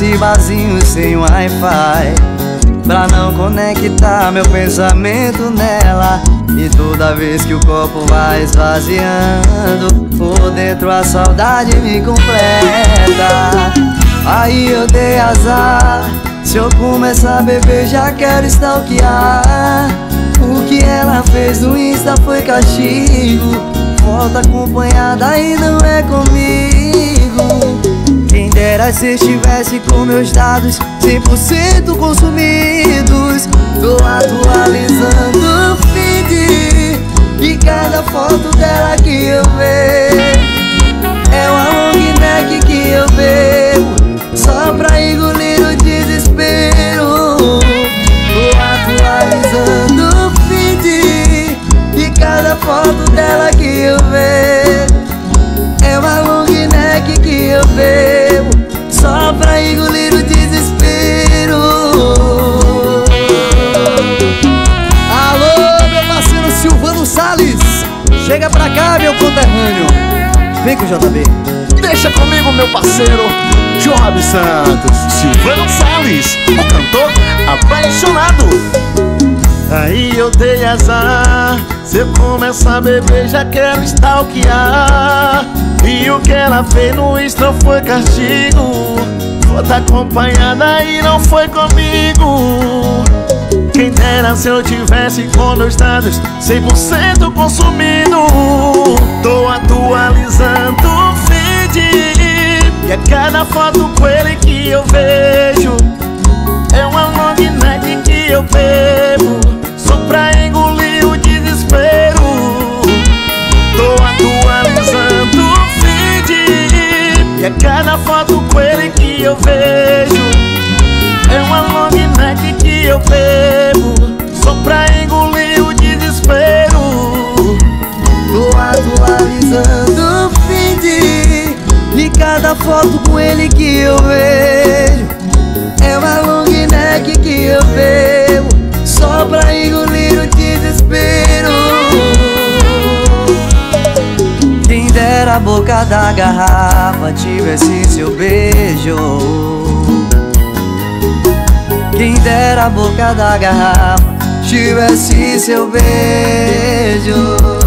nesse barzinho sem Wi-Fi. Pra não conectar meu pensamento nela. E toda vez que o copo vai esvaziando Por dentro a saudade me completa. Aí eu dei azar. Se eu começar a beber já quero stalkear. O que ela fez no Insta foi castigo. Volta acompanhada e não é comigo Dera se estivesse com meus dados 100% consumidos. Tô atualizando Chega pra cá, meu conterrâneo. Vem com o JB Deixa comigo, meu parceiro. Job Santos Silvano Salles, o cantor apaixonado. Aí eu dei azar. Se eu começar a beber já quero stalkear. E o que ela fez no Insta foi castigo. Foto acompanhada e não foi comigo Quem dera se eu tivesse com meus dados 100% consumido Tô atualizando o feed E a cada foto com ele que eu vejo. É uma long neck que eu bebo Só pra engolir o desespero. Tô atualizando o feed E a cada foto com ele que eu vejo. É uma long neck que eu bebo Só pra engolir o desespero. Tô atualizando o feed E cada foto com ele que eu vejo. É uma long neck que eu bebo Só pra engolir o desespero. Quem dera a boca da garrafa tivesse seu beijo boca da garrafa tivesse seu beijo